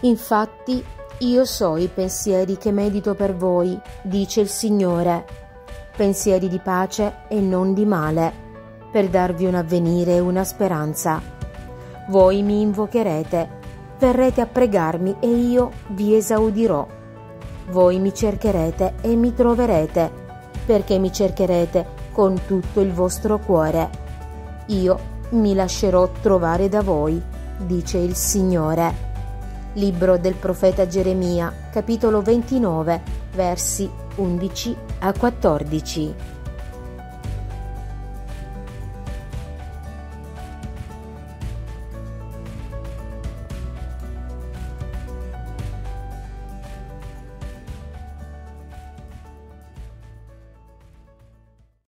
Infatti io so i pensieri che medito per voi, dice il Signore, pensieri di pace e non di male, per darvi un avvenire e una speranza. Voi mi invocherete, verrete a pregarmi e io vi esaudirò. Voi mi cercherete e mi troverete, perché mi cercherete con tutto il vostro cuore. Io mi lascerò trovare da voi, dice il Signore. Libro del profeta Geremia, capitolo 29, versi 11 a 14.